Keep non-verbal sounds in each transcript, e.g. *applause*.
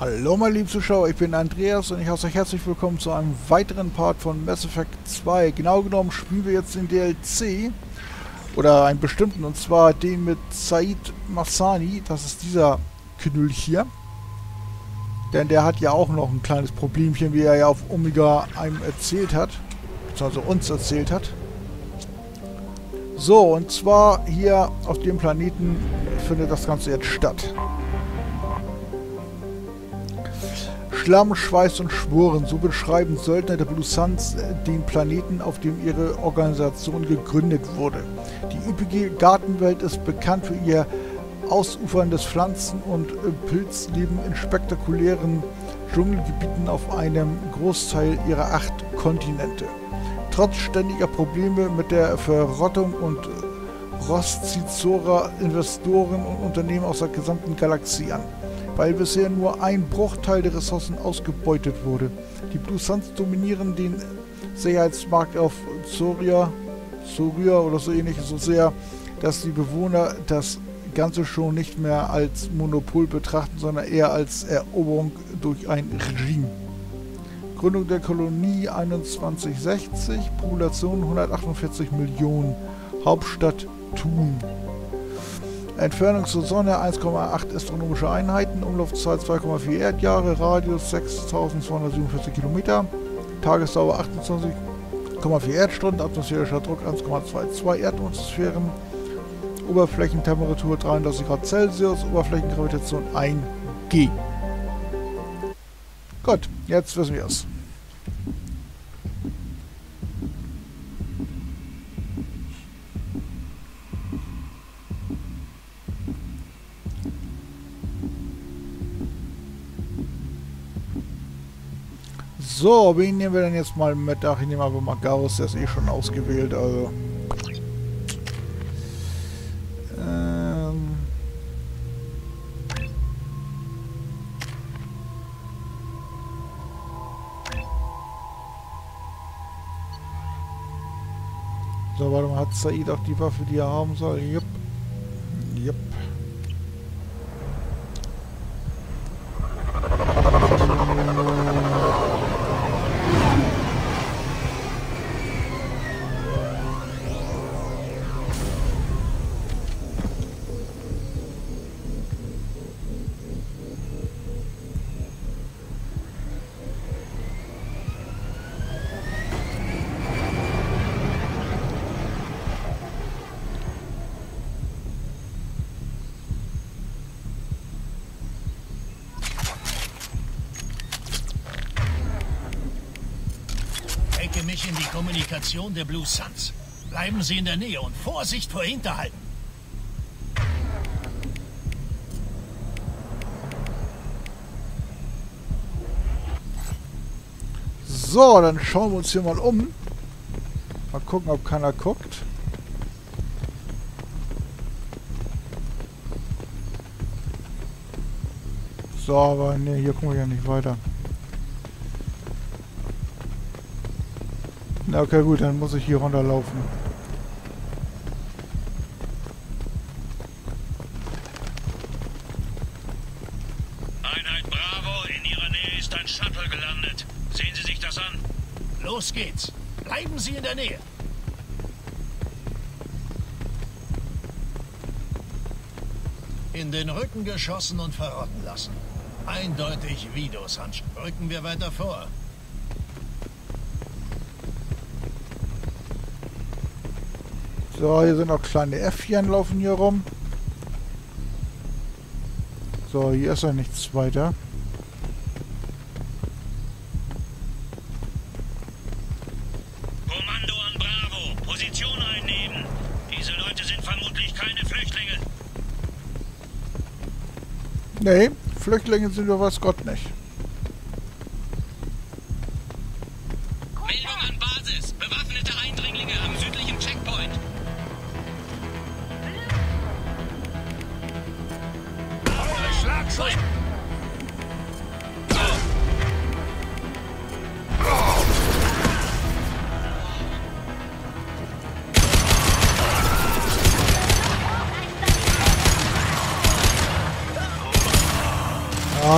Hallo meine lieben Zuschauer, ich bin Andreas und ich heiße euch herzlich willkommen zu einem weiteren Part von Mass Effect 2. Genau genommen spielen wir jetzt den DLC oder einen bestimmten und zwar den mit Said Massani, das ist dieser Knüll hier. Denn der hat ja auch noch ein kleines Problemchen, wie er ja auf Omega einem erzählt hat, beziehungsweise uns erzählt hat. So, und zwar hier auf dem Planeten findet das Ganze jetzt statt. Schlamm, Schweiß und Schwuren, so beschreiben Söldner der Blue Suns den Planeten, auf dem ihre Organisation gegründet wurde. Die üppige Gartenwelt ist bekannt für ihr ausuferndes Pflanzen- und Pilzleben in spektakulären Dschungelgebieten auf einem Großteil ihrer acht Kontinente. Trotz ständiger Probleme mit der Verrottung und Rost zieht Zora Investoren und Unternehmen aus der gesamten Galaxie an weil bisher nur ein Bruchteil der Ressourcen ausgebeutet wurde. Die Blue Suns dominieren den Sicherheitsmarkt auf Zoria, Zoria oder so ähnlich so sehr, dass die Bewohner das Ganze schon nicht mehr als Monopol betrachten, sondern eher als Eroberung durch ein Regime. Gründung der Kolonie 2160, Population 148 Millionen, Hauptstadt Thun. Entfernung zur Sonne 1,8 astronomische Einheiten, Umlaufzeit 2,4 Erdjahre, Radius 6247 Kilometer, Tagesdauer 28,4 Erdstunden, atmosphärischer Druck 1,22 Erdatmosphären, Oberflächentemperatur 33 Grad Celsius, Oberflächengravitation 1 G. Gut, jetzt wissen wir es. So, wen nehmen wir denn jetzt mal mit? Ach, ich nehme aber mal Gauss, der ist eh schon ausgewählt, also... Ähm... So, warte mal, hat Said auch die Waffe, die er haben soll? Jupp. Jupp. Kommunikation der Blue Suns. Bleiben Sie in der Nähe und Vorsicht vor Hinterhalten. So, dann schauen wir uns hier mal um. Mal gucken, ob keiner guckt. So, aber ne, hier kommen wir ja nicht weiter. Okay, gut, dann muss ich hier runterlaufen. Einheit Bravo, in Ihrer Nähe ist ein Shuttle gelandet. Sehen Sie sich das an. Los geht's. Bleiben Sie in der Nähe. In den Rücken geschossen und verrotten lassen. Eindeutig Vidos-Handschuh. Rücken wir weiter vor. So, hier sind noch kleine Äffchen laufen hier rum. So, hier ist ja nichts weiter. Kommando an Bravo. Position einnehmen. Diese Leute sind vermutlich keine Flüchtlinge. Nee, Flüchtlinge sind wir was Gott nicht.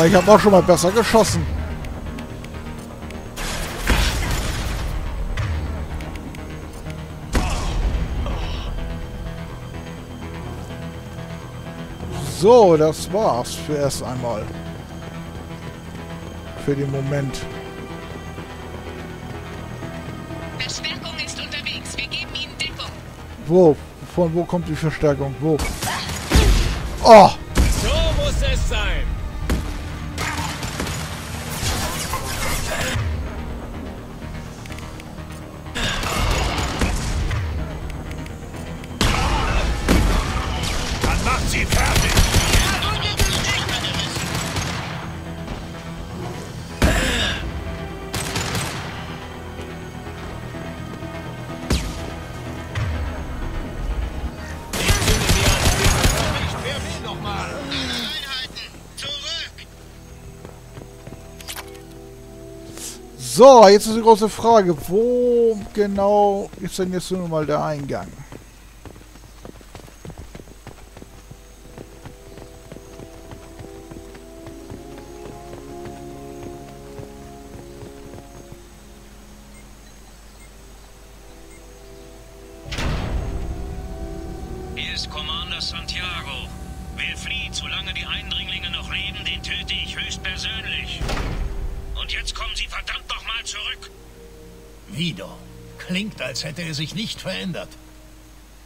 Ich habe auch schon mal besser geschossen. So, das war's für erst einmal. Für den Moment. Verstärkung ist unterwegs. Wir geben Ihnen Deckung. Wo? Von wo kommt die Verstärkung? Wo? Oh! So, jetzt ist die große Frage. Wo genau ist denn jetzt nun mal der Eingang? Hier ist Commander Santiago. Wer flieht, solange die Eindringlinge noch leben, den töte ich höchstpersönlich. Und jetzt kommen Sie verdammt zurück. Vido. Klingt, als hätte er sich nicht verändert.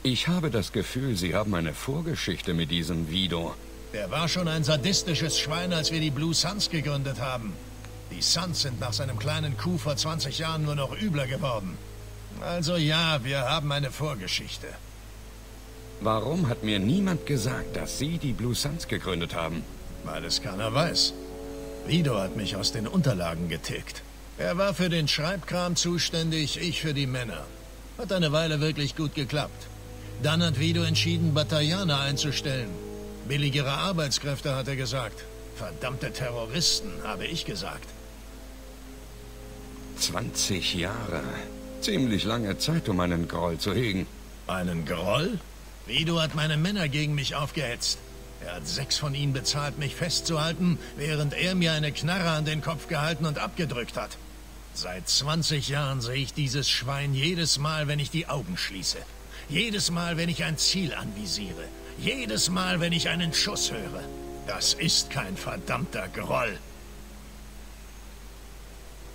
Ich habe das Gefühl, Sie haben eine Vorgeschichte mit diesem Vido. Der war schon ein sadistisches Schwein, als wir die Blue Suns gegründet haben. Die Suns sind nach seinem kleinen Coup vor 20 Jahren nur noch übler geworden. Also ja, wir haben eine Vorgeschichte. Warum hat mir niemand gesagt, dass Sie die Blue Suns gegründet haben? Weil es keiner weiß. Vido hat mich aus den Unterlagen getilgt. Er war für den Schreibkram zuständig, ich für die Männer. Hat eine Weile wirklich gut geklappt. Dann hat Vido entschieden, Bataillane einzustellen. Billigere Arbeitskräfte, hat er gesagt. Verdammte Terroristen, habe ich gesagt. 20 Jahre. Ziemlich lange Zeit, um einen Groll zu hegen. Einen Groll? Vido hat meine Männer gegen mich aufgehetzt. Er hat sechs von ihnen bezahlt, mich festzuhalten, während er mir eine Knarre an den Kopf gehalten und abgedrückt hat. Seit 20 Jahren sehe ich dieses Schwein jedes Mal, wenn ich die Augen schließe. Jedes Mal, wenn ich ein Ziel anvisiere. Jedes Mal, wenn ich einen Schuss höre. Das ist kein verdammter Groll.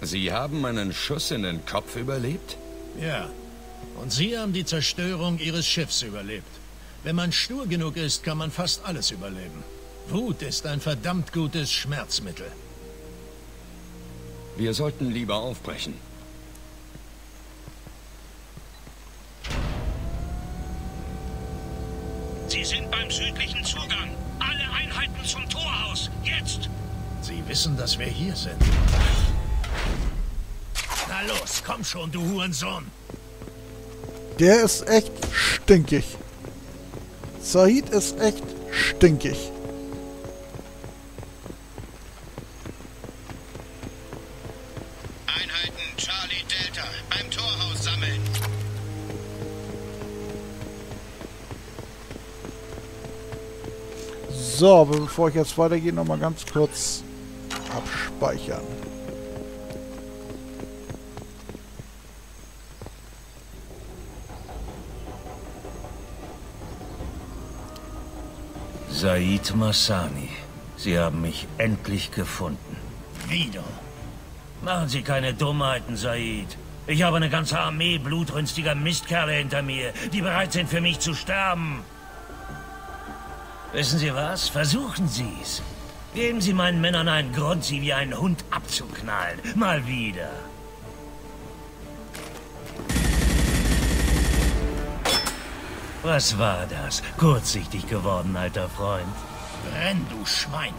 Sie haben einen Schuss in den Kopf überlebt? Ja. Und Sie haben die Zerstörung Ihres Schiffs überlebt. Wenn man stur genug ist, kann man fast alles überleben. Wut ist ein verdammt gutes Schmerzmittel. Wir sollten lieber aufbrechen. Sie sind beim südlichen Zugang. Alle Einheiten zum Torhaus. Jetzt! Sie wissen, dass wir hier sind. Na los, komm schon, du Hurensohn. Der ist echt stinkig. Said ist echt stinkig. So, aber bevor ich jetzt weitergehe, nochmal ganz kurz abspeichern. Said Massani, Sie haben mich endlich gefunden. Vido. Machen Sie keine Dummheiten, Said. Ich habe eine ganze Armee blutrünstiger Mistkerle hinter mir, die bereit sind für mich zu sterben. Wissen Sie was? Versuchen Sie es. Geben Sie meinen Männern einen Grund, sie wie einen Hund abzuknallen. Mal wieder. Was war das? Kurzsichtig geworden, alter Freund. Brenn, du Schwein.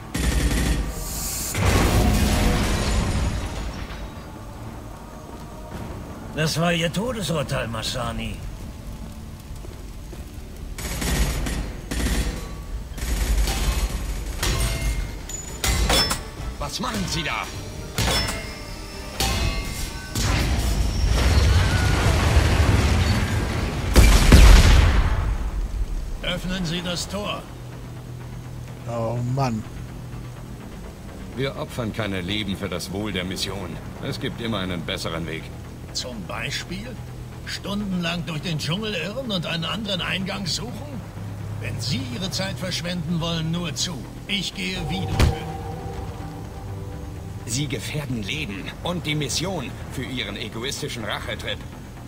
Das war Ihr Todesurteil, Massani. Was machen Sie da? Öffnen Sie das Tor. Oh Mann. Wir opfern keine Leben für das Wohl der Mission. Es gibt immer einen besseren Weg. Zum Beispiel? Stundenlang durch den Dschungel irren und einen anderen Eingang suchen? Wenn Sie Ihre Zeit verschwenden wollen, nur zu. Ich gehe wie du töten. Sie gefährden Leben und die Mission für Ihren egoistischen Rachetrip.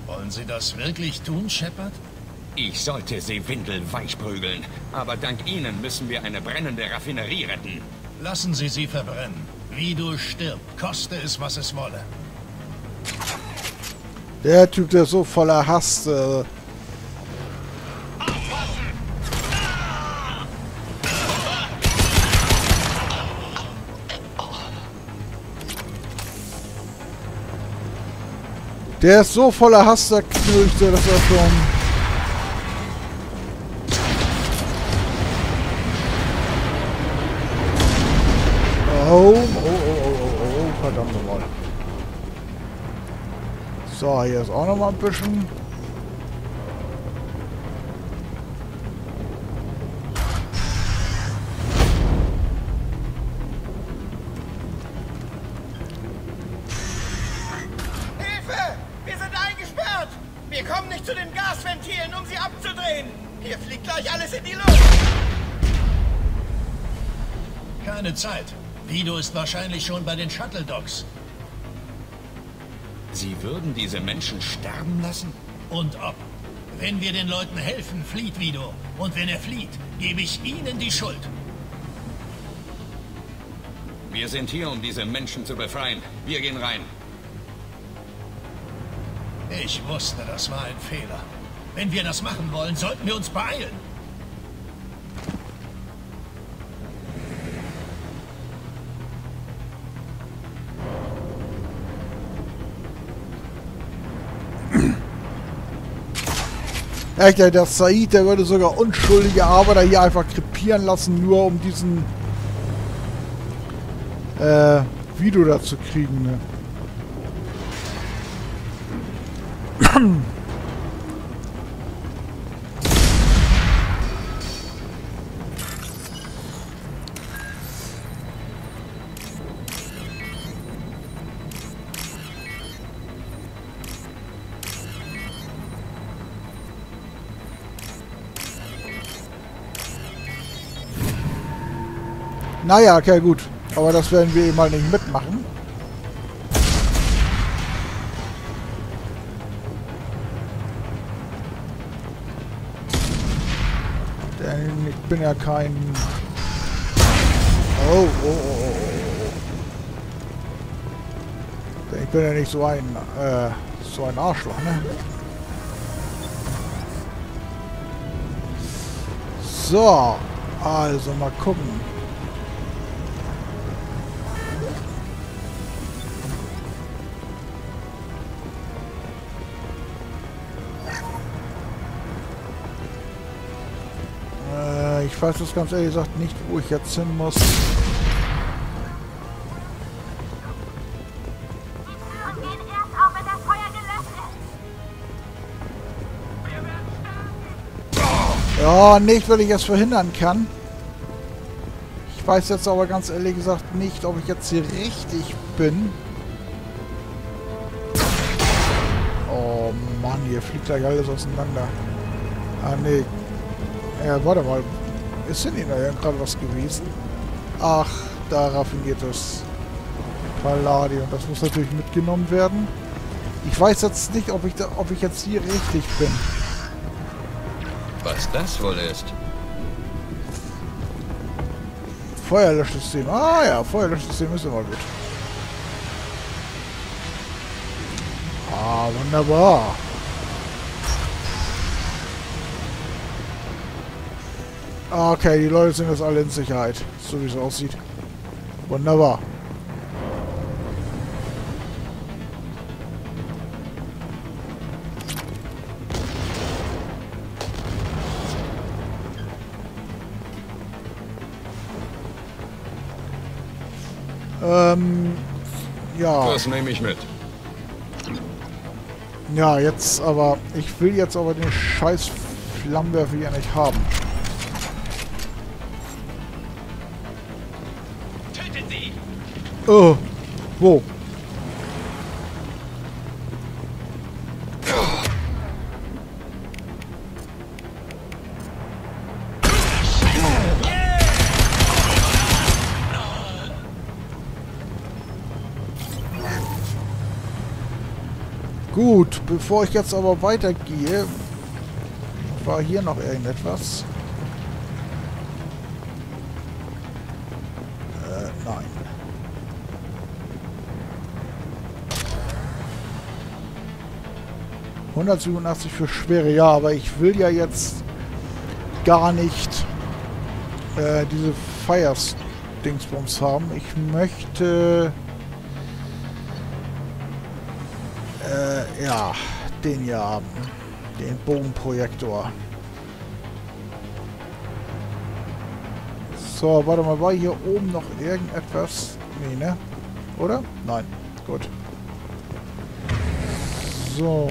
Wollen Sie das wirklich tun, Shepard? Ich sollte Sewindel weichprügeln, aber dank Ihnen müssen wir eine brennende Raffinerie retten. Lassen Sie sie verbrennen. Wie du stirbt, koste es, was es wolle. Der Typ, der so voller Hass. Äh, Der ist so voller Hass, der Knöchte, dass er schon... Oh, oh, oh, oh, oh, oh, verdammt nochmal. So, hier ist auch nochmal ein bisschen. Vido ist wahrscheinlich schon bei den Shuttle Docks. Sie würden diese Menschen sterben lassen? Und ob. Wenn wir den Leuten helfen, flieht Vido. Und wenn er flieht, gebe ich Ihnen die Schuld. Wir sind hier, um diese Menschen zu befreien. Wir gehen rein. Ich wusste, das war ein Fehler. Wenn wir das machen wollen, sollten wir uns beeilen. Echt, der Said, der würde sogar unschuldige Arbeiter hier einfach krepieren lassen, nur um diesen äh, Video da zu kriegen, ne? *coughs* *coughs* Naja, okay, gut. Aber das werden wir mal nicht mitmachen. Denn ich bin ja kein... Oh, oh, oh, oh, oh. Denn ich bin ja nicht so ein, äh, so ein Arschloch, ne? So, also mal gucken. Ich weiß das ganz ehrlich gesagt nicht, wo ich jetzt hin muss. Ja, nicht, weil ich es verhindern kann. Ich weiß jetzt aber ganz ehrlich gesagt nicht, ob ich jetzt hier richtig bin. Oh Mann, hier fliegt gleich alles auseinander. Ah, nee. Ja, warte mal. Ist denn hier da gerade was gewesen? Ach, da raffiniertes Palladium. Das muss natürlich mitgenommen werden. Ich weiß jetzt nicht, ob ich, da, ob ich jetzt hier richtig bin. Was das wohl ist? Feuerlöschsystem. Ah ja, Feuerlöschsystem ist immer gut. Ah, wunderbar. Okay, die Leute sind jetzt alle in Sicherheit, so wie es aussieht. Wunderbar. Ähm, ja. Das nehme ich mit. Ja, jetzt aber... Ich will jetzt aber den scheiß Flammenwerfer hier nicht haben. Oh. Wo? Gut, bevor ich jetzt aber weitergehe, war hier noch irgendetwas. ...187 für schwere, ja, aber ich will ja jetzt gar nicht äh, diese Fires-Dingsbums haben. Ich möchte... Äh, ja, den hier haben. Den Bogenprojektor. So, warte mal, war hier oben noch irgendetwas? Nee, ne? Oder? Nein. Gut. So.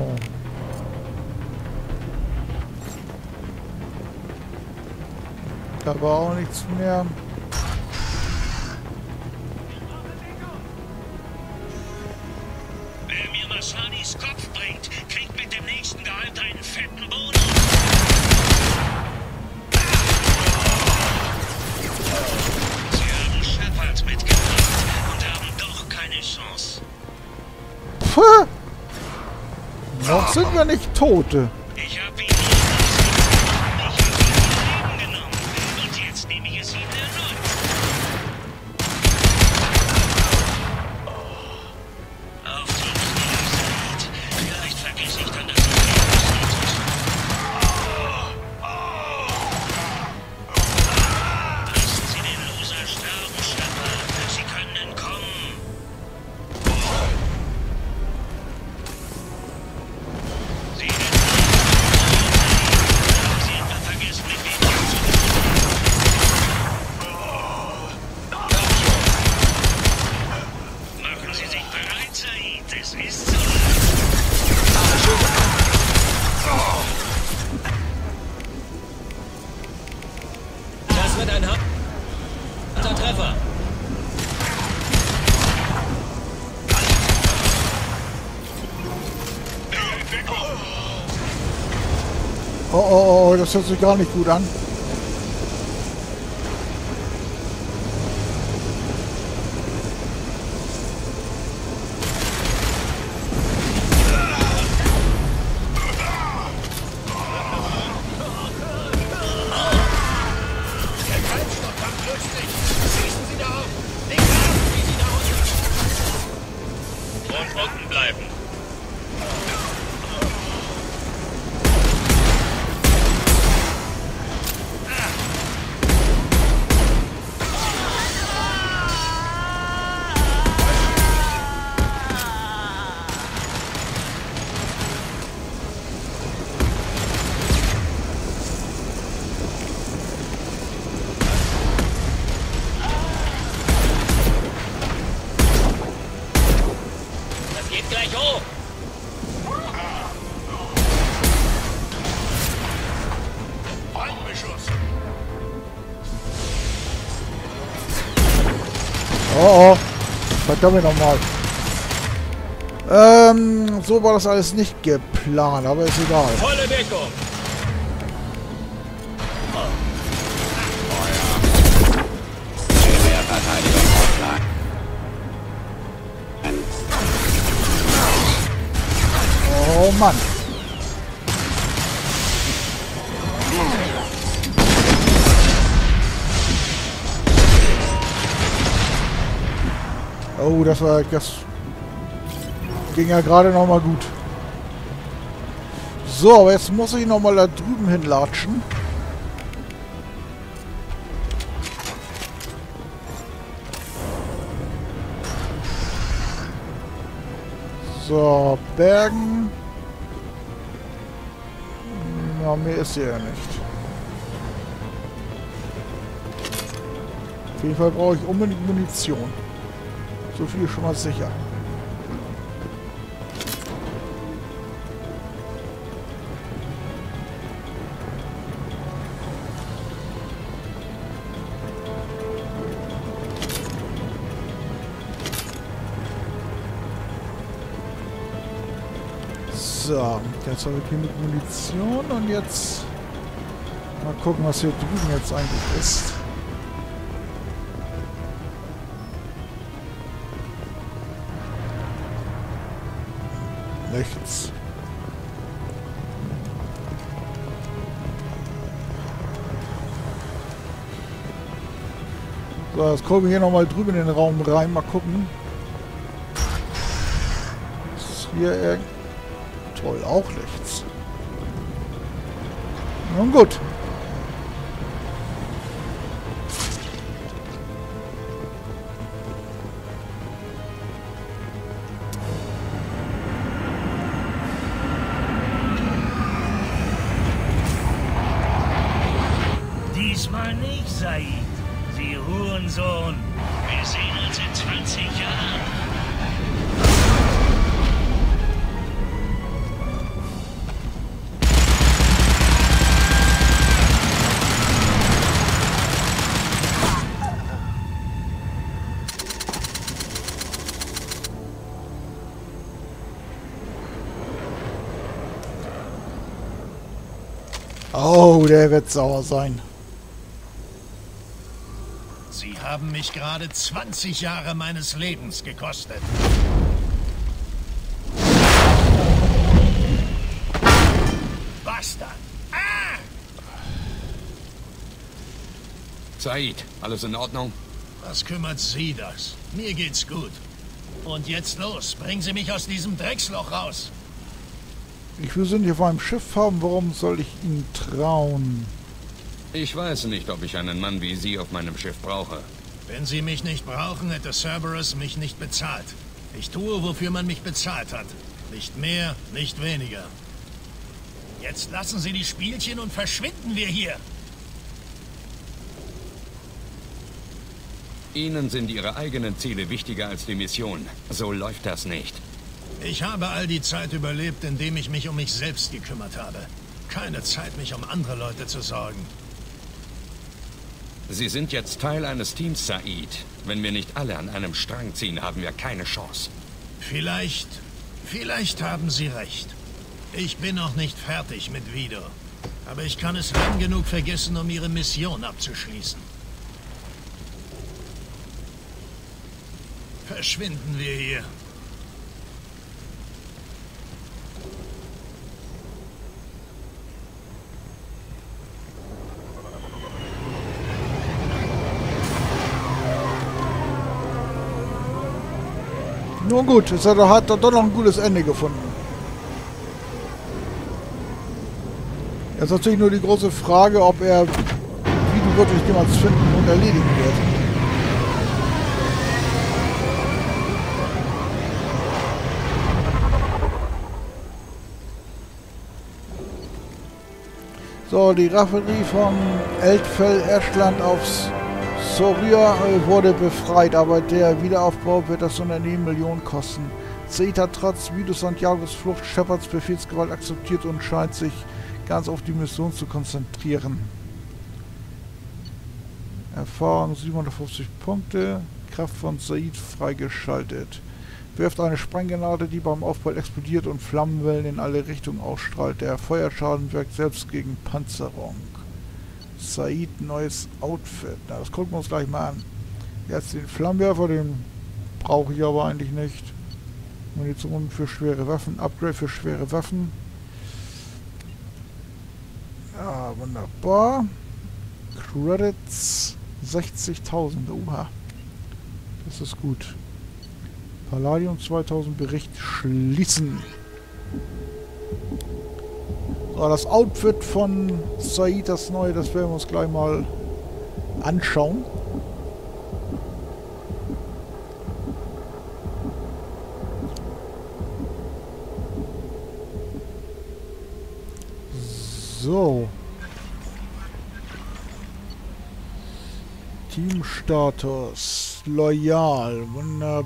Da war auch nichts mehr. Wer mir Masanis Kopf bringt, kriegt mit dem nächsten Gehalt einen fetten Bonus. Sie haben Shepard mitgebracht und haben doch keine Chance. Noch sind wir nicht Tote. Oh, oh, oh, das hört sich gar nicht gut an. Verdammt nochmal. Ähm, so war das alles nicht geplant, aber ist egal. Volle Deckung. Oh Mann. Das war das ging ja gerade noch mal gut. So, aber jetzt muss ich noch mal da drüben hinlatschen. So, Bergen. Ja, mehr ist hier ja nicht. Auf jeden Fall brauche ich unbedingt Munition. So viel schon mal sicher. So, jetzt habe ich hier mit Munition und jetzt mal gucken, was hier drüben jetzt eigentlich ist. Nichts. So, jetzt gucken wir hier nochmal drüben in den Raum rein. Mal gucken. Ist hier irgend... Toll, auch nichts. Nun gut. Oh, der wird sauer sein. Sie haben mich gerade 20 Jahre meines Lebens gekostet. Bastard! Ah! Said, alles in Ordnung? Was kümmert Sie das? Mir geht's gut. Und jetzt los, bringen Sie mich aus diesem Drecksloch raus. Ich will sie nicht auf einem Schiff haben. Warum soll ich ihnen trauen? Ich weiß nicht, ob ich einen Mann wie Sie auf meinem Schiff brauche. Wenn Sie mich nicht brauchen, hätte Cerberus mich nicht bezahlt. Ich tue, wofür man mich bezahlt hat. Nicht mehr, nicht weniger. Jetzt lassen Sie die Spielchen und verschwinden wir hier. Ihnen sind Ihre eigenen Ziele wichtiger als die Mission. So läuft das nicht. Ich habe all die Zeit überlebt, indem ich mich um mich selbst gekümmert habe. Keine Zeit, mich um andere Leute zu sorgen. Sie sind jetzt Teil eines Teams, Said. Wenn wir nicht alle an einem Strang ziehen, haben wir keine Chance. Vielleicht, vielleicht haben Sie recht. Ich bin noch nicht fertig mit Vido. Aber ich kann es lang genug vergessen, um Ihre Mission abzuschließen. Verschwinden wir hier. Nun gut, jetzt hat hat doch noch ein gutes Ende gefunden. Jetzt ist natürlich nur die große Frage, ob er Vido wirklich jemals finden und erledigen wird. So, die Raffinerie von Eldfell Erschland aufs Soria wurde befreit, aber der Wiederaufbau wird das Unternehmen Millionen kosten. Hat trotz Vido Santiagos Flucht Shepards Befehlsgewalt akzeptiert und scheint sich ganz auf die Mission zu konzentrieren. Erfahrung 750 Punkte, Kraft von Said freigeschaltet. Wirft eine Sprenggranate, die beim Aufbau explodiert und Flammenwellen in alle Richtungen ausstrahlt. Der Feuerschaden wirkt selbst gegen Panzerung. Said neues Outfit. Na, das gucken wir uns gleich mal an. Jetzt den Flammenwerfer, den brauche ich aber eigentlich nicht. Munition für schwere Waffen, Upgrade für schwere Waffen. Ja, wunderbar. Credits 60.000. Uha. Das ist gut. Palladium 2000 Bericht schließen. So, das Outfit von Said, das neue, das werden wir uns gleich mal anschauen. So. Teamstatus. Loyal. Wunderbar.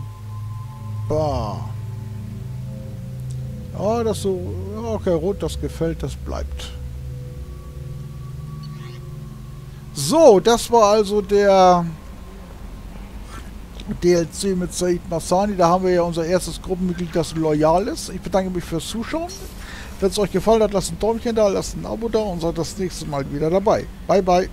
Ja, das so... Okay, rot, das gefällt, das bleibt. So, das war also der DLC mit Said Massani. Da haben wir ja unser erstes Gruppenmitglied, das loyal ist. Ich bedanke mich fürs Zuschauen. Wenn es euch gefallen hat, lasst ein Däumchen da, lasst ein Abo da und seid das nächste Mal wieder dabei. Bye, bye.